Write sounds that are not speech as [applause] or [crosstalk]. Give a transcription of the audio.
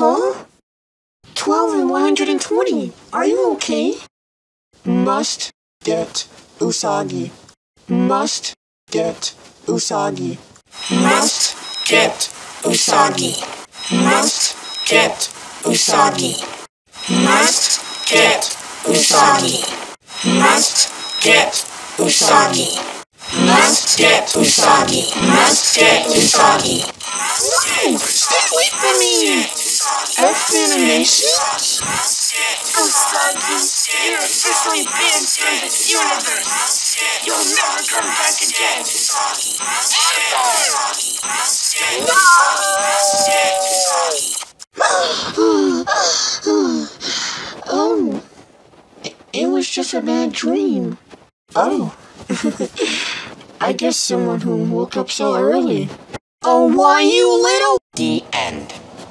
Huh? 12 and 120. Are you okay? Must get Usagi. Must get Usagi. Must get Usagi. Must get Usagi. Must get Usagi. Must get Usagi. Must get Usagi. Must get Usagi. No! Stay with F animation? Usagi, you're officially banned from this universe. You'll never come back again. Oh, it- it was just a bad dream. Oh, [laughs] I guess someone who woke up so early. Oh, why you little? The end.